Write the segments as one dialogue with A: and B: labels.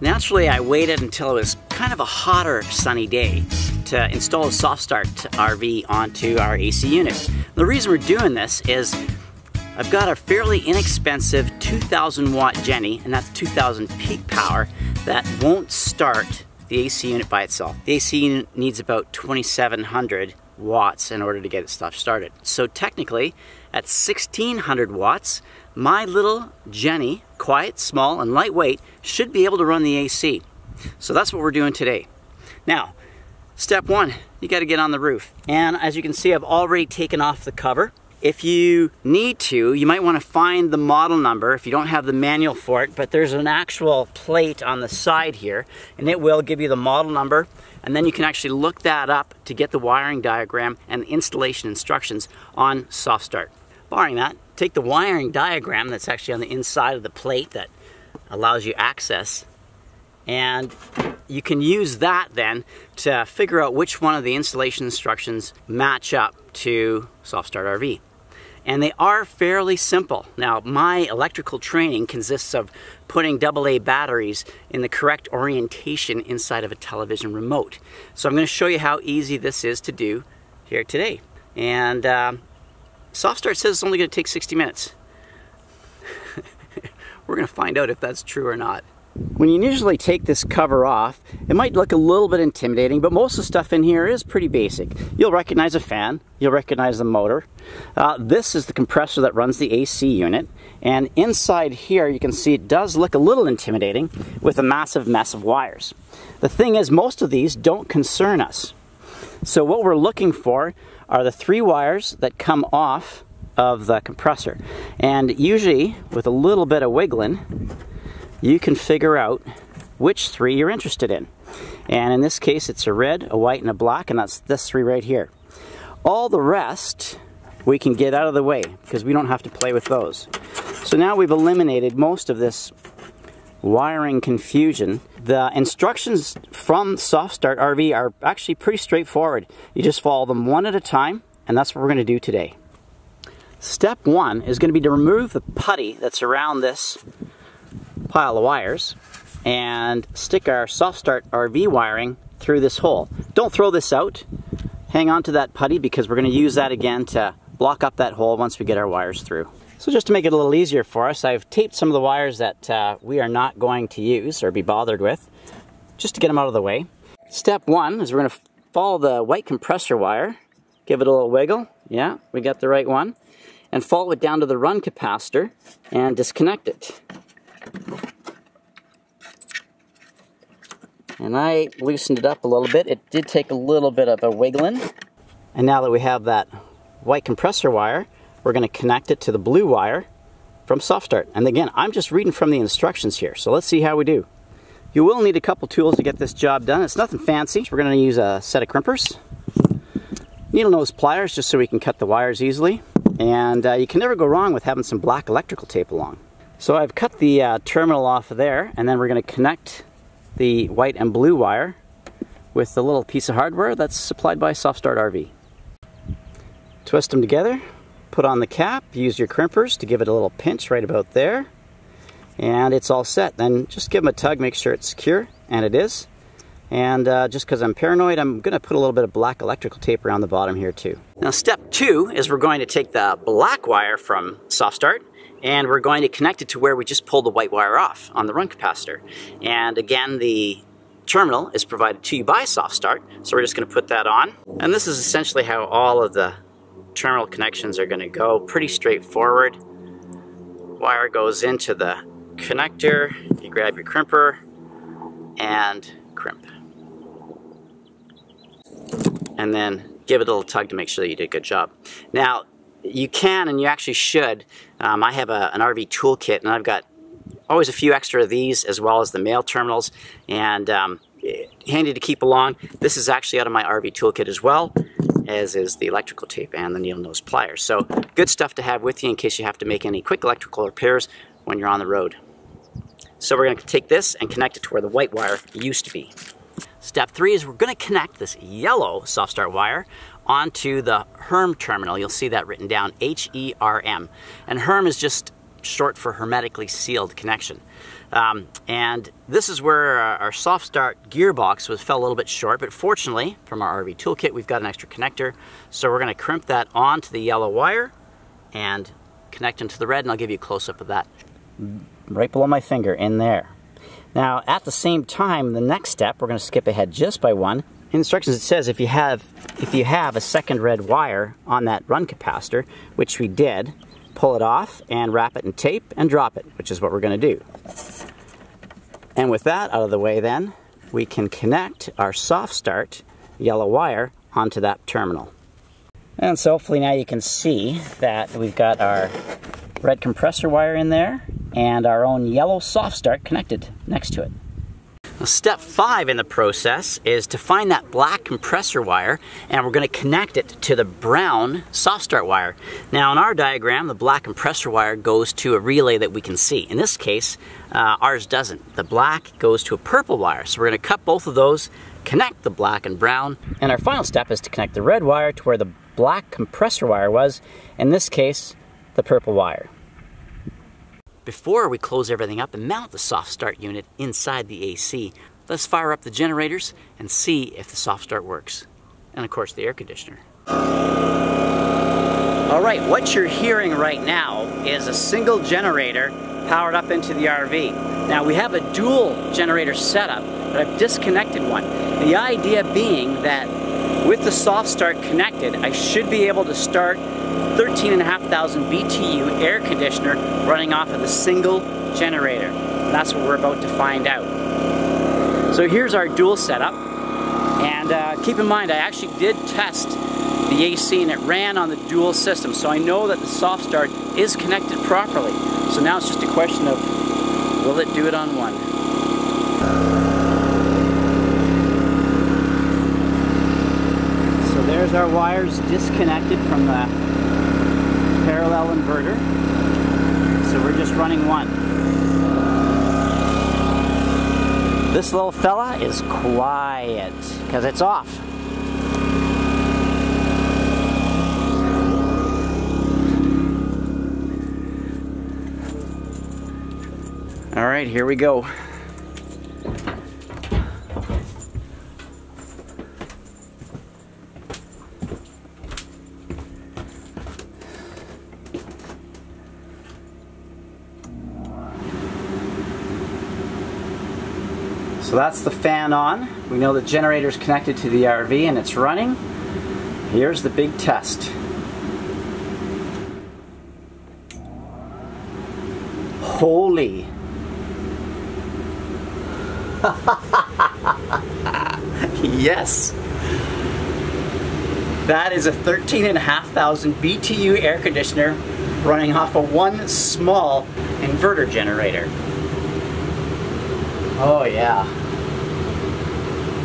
A: Naturally, I waited until it was kind of a hotter sunny day to install a soft start RV onto our AC unit. The reason we're doing this is I've got a fairly inexpensive 2000 watt genny, and that's 2000 peak power, that won't start the AC unit by itself. The AC unit needs about 2700 watts in order to get stuff started. So technically, at 1600 watts, my little genny, quiet, small, and lightweight, should be able to run the AC. So that's what we're doing today. Now, step one, you gotta get on the roof. And as you can see, I've already taken off the cover. If you need to, you might want to find the model number if you don't have the manual for it, but there's an actual plate on the side here, and it will give you the model number, and then you can actually look that up to get the wiring diagram and installation instructions on Soft Start. Barring that, take the wiring diagram that's actually on the inside of the plate that allows you access, and you can use that then to figure out which one of the installation instructions match up to Soft Start RV and they are fairly simple. Now, my electrical training consists of putting AA batteries in the correct orientation inside of a television remote. So I'm going to show you how easy this is to do here today. And um, Soft Start says it's only going to take 60 minutes. We're going to find out if that's true or not. When you usually take this cover off, it might look a little bit intimidating, but most of the stuff in here is pretty basic. You'll recognize a fan, you'll recognize the motor. Uh, this is the compressor that runs the AC unit, and inside here you can see it does look a little intimidating with a massive mess of wires. The thing is, most of these don't concern us. So what we're looking for are the three wires that come off of the compressor. And usually, with a little bit of wiggling, you can figure out which three you're interested in. And in this case, it's a red, a white, and a black, and that's this three right here. All the rest we can get out of the way because we don't have to play with those. So now we've eliminated most of this wiring confusion. The instructions from Soft Start RV are actually pretty straightforward. You just follow them one at a time, and that's what we're going to do today. Step one is going to be to remove the putty that's around this pile of wires and stick our soft start RV wiring through this hole. Don't throw this out. Hang on to that putty because we're going to use that again to block up that hole once we get our wires through. So just to make it a little easier for us, I've taped some of the wires that uh, we are not going to use or be bothered with, just to get them out of the way. Step one is we're going to follow the white compressor wire, give it a little wiggle, yeah, we got the right one, and follow it down to the run capacitor and disconnect it. And I loosened it up a little bit. It did take a little bit of a wiggling. And now that we have that white compressor wire, we're going to connect it to the blue wire from Soft Start. And again, I'm just reading from the instructions here, so let's see how we do. You will need a couple tools to get this job done. It's nothing fancy. We're going to use a set of crimpers, needle nose pliers just so we can cut the wires easily. And uh, you can never go wrong with having some black electrical tape along. So I've cut the uh, terminal off of there and then we're going to connect the white and blue wire with the little piece of hardware that's supplied by Soft Start RV. Twist them together, put on the cap, use your crimpers to give it a little pinch right about there, and it's all set. Then just give them a tug, make sure it's secure, and it is. And uh, just because I'm paranoid, I'm going to put a little bit of black electrical tape around the bottom here too. Now step two is we're going to take the black wire from Soft Start and we're going to connect it to where we just pulled the white wire off on the run capacitor. And again, the terminal is provided to you by Soft Start, so we're just going to put that on. And this is essentially how all of the terminal connections are going to go. Pretty straightforward. Wire goes into the connector, you grab your crimper, and crimp. And then give it a little tug to make sure that you did a good job. Now, you can and you actually should. Um, I have a, an RV toolkit and I've got always a few extra of these as well as the male terminals and um, handy to keep along. This is actually out of my RV toolkit as well as is the electrical tape and the needle nose pliers. So good stuff to have with you in case you have to make any quick electrical repairs when you're on the road. So we're going to take this and connect it to where the white wire used to be. Step three is we're going to connect this yellow soft start wire onto the HERM terminal. You'll see that written down, H-E-R-M. And HERM is just short for hermetically sealed connection. Um, and this is where our, our, soft start gearbox was fell a little bit short, but fortunately from our RV toolkit we've got an extra connector. So we're going to crimp that onto the yellow wire and connect into the red and I'll give you a close-up of that. Right below my finger in there. Now at the same time, the next step, we're going to skip ahead just by one. In instructions it says if you have if you have a second red wire on that run capacitor, which we did, pull it off and wrap it in tape and drop it, which is what we're going to do. And with that out of the way then, we can connect our soft start yellow wire onto that terminal. And so hopefully now you can see that we've got our red compressor wire in there and our own yellow soft start connected next to it. Step five in the process is to find that black compressor wire and we're going to connect it to the brown soft start wire. Now in our diagram the black compressor wire goes to a relay that we can see. In this case uh, ours doesn't. The black goes to a purple wire so we're going to cut both of those, connect the black and brown and our final step is to connect the red wire to where the black compressor wire was, in this case the purple wire. Before we close everything up and mount the soft start unit inside the AC, let's fire up the generators and see if the soft start works. And of course the air conditioner. All right, what you're hearing right now is a single generator powered up into the RV. Now we have a dual generator setup, but I've disconnected one. The idea being that with the soft start connected, I should be able to start 13,500 BTU air conditioner running off of the single generator. And That's what we're about to find out. So here's our dual setup. And uh, keep in mind, I actually did test the AC and it ran on the dual system. So I know that the soft start is connected properly. So now it's just a question of, will it do it on one? There's our wires disconnected from the parallel inverter. So we're just running one. This little fella is quiet because it's off. All right, here we go. So that's the fan on. We know the generator is connected to the RV and it's running. Here's the big test. Holy. yes. That is a 13,500 BTU air conditioner running off of one small inverter generator. Oh yeah.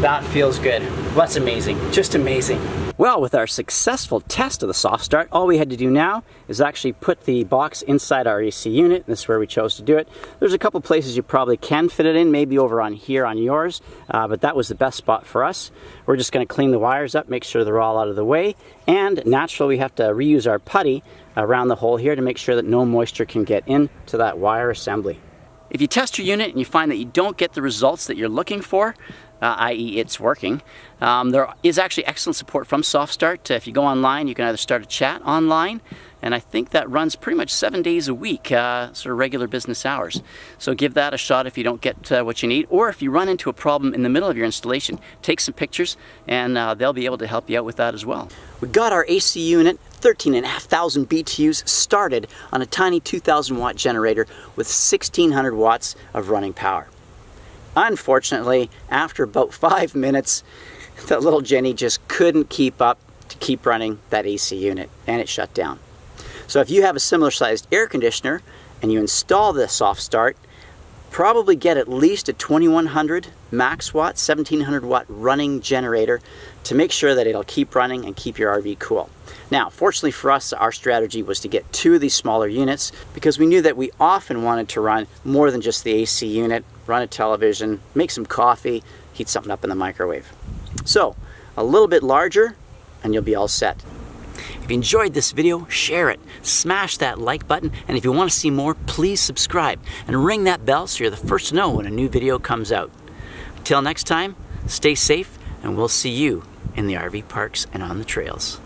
A: That feels good. That's amazing. Just amazing. Well, with our successful test of the soft start, all we had to do now is actually put the box inside our AC unit. This is where we chose to do it. There's a couple places you probably can fit it in, maybe over on here on yours, uh, but that was the best spot for us. We're just going to clean the wires up, make sure they're all out of the way, and naturally we have to reuse our putty around the hole here to make sure that no moisture can get into that wire assembly. If you test your unit and you find that you don't get the results that you're looking for, uh, i.e. it's working, um, there is actually excellent support from Soft Start. Uh, if you go online, you can either start a chat online, and I think that runs pretty much seven days a week, uh, sort of regular business hours. So give that a shot if you don't get uh, what you need, or if you run into a problem in the middle of your installation, take some pictures, and uh, they'll be able to help you out with that as well. We got our AC unit 13,500 BTUs started on a tiny 2,000 watt generator with 1,600 watts of running power. Unfortunately, after about five minutes, the little genny just couldn't keep up to keep running that AC unit and it shut down. So if you have a similar sized air conditioner and you install the soft start, probably get at least a 2100 max watt, 1700 watt running generator to make sure that it'll keep running and keep your RV cool. Now, fortunately for us, our strategy was to get two of these smaller units because we knew that we often wanted to run more than just the AC unit, run a television, make some coffee, heat something up in the microwave. So, a little bit larger and you'll be all set. If you enjoyed this video, share it, smash that like button, and if you want to see more, please subscribe and ring that bell so you're the first to know when a new video comes out. Until next time, stay safe, and we'll see you in the RV parks and on the trails.